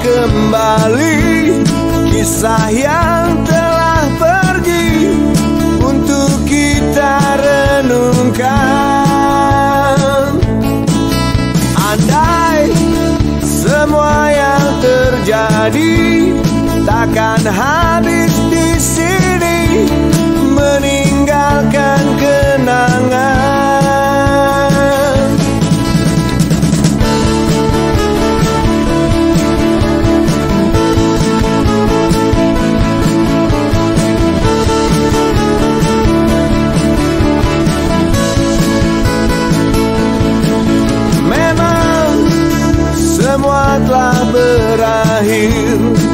kembali kisah yang telah pergi untuk kita renungkan. Andai semua yang terjadi takkan habis di sini. you.